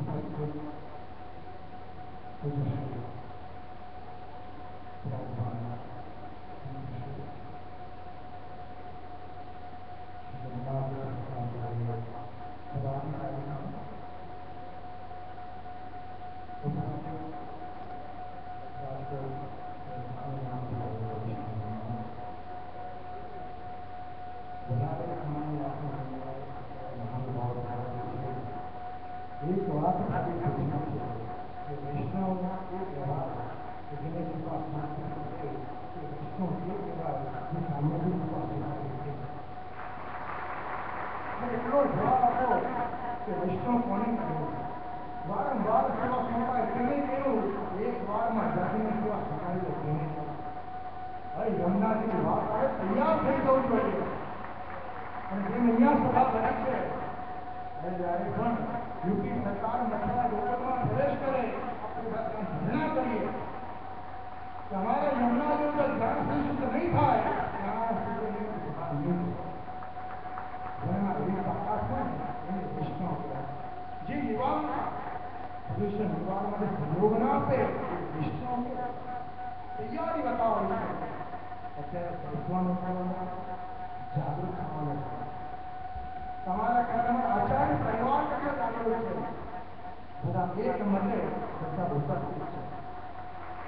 एक बात વારંવાર સેવા સોંપાય તેને કહ્યું એક વારમાં જાતિની સેવા સ્વીકારી લો જે યુવાન ભવિષ્ય યુવાન માટે સહયોગ ના આપે એ વૈષ્ણવ કહેવાય તૈયારી બતાવો અત્યારે ભગવાન જાગૃત થવાનું તમારા ઘરમાં આચાર્ય પરિવાર કેટલો જાગૃત છે બધા એક મતે બધા ઉત્તર છે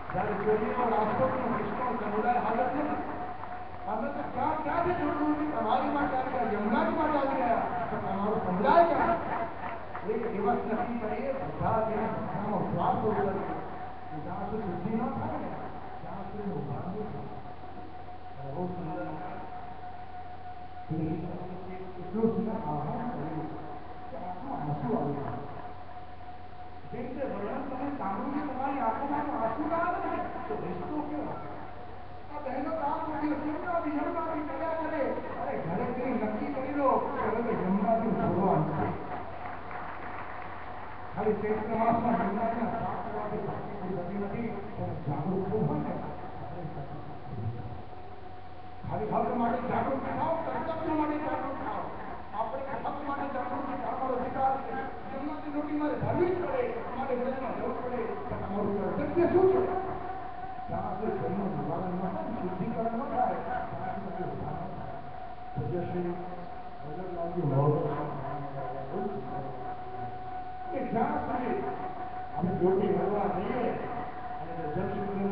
જ્યારે ચોરીનો રાજકોટનો વિષ્ણુ સમુદાય હાજર નથી અમે તો ક્યાં ક્યાંથી જોડવું છે તમારી માટે આવી ગયા યમુનાજી માટે આવી ગયા એક દિવસ નક્કી કરીએ બધા જેને બધામાં ઉપવાસ હોવું જોઈએ જ્યાં સુધી શુદ્ધિ ન થાય ને ત્યાં સુધી ઉભા નહીં થાય બહુ સુંદર એટલું સુંદર આહ્વાન કર્યું કે આંખમાં આંસુ આવી ગયા જેમ કે વર્ણન તમે સાંભળ્યું છે તમારી આંખોમાં આંસુ ના આવે ને તો રિશ્તો કેવા આ બહેનો કામ કર્યું યમુનાથી खाली घर माने जागरूक दिखाओ कर्तव्य माने जागरूक दिखाओ अपने कर्तव्य माने जागरूक दिखाओ और अधिकार से जन्म की रोटी मारे धर्मित करे हमारे हृदय में ज़रूर पड़े हमारे कर्तव्य शू छोड़े जहाँ से जन्म निवारण मत शुद्धिकरण मत आए तेजस्वी रजत लाल जी बहुत કે શા આપણે જોડી હરવા જઈએ અને જનસુંદર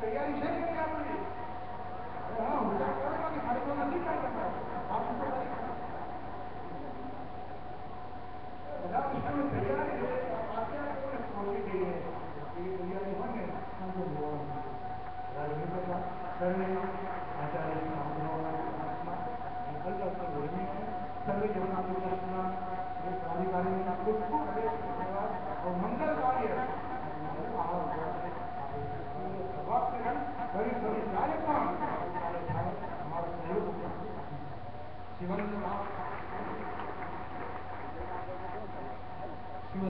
तैयारी से करेगा आपने हाँ मज़ाक करेगा कि हर को नहीं कर सकता आप उसको मज़ाक उसमें तैयार है सर्वे जीवन आंदोलन प्राधिकारी और मंगल कार्य। करीब करीब कार्यक्रम हमारा सहयोग शिवन समाज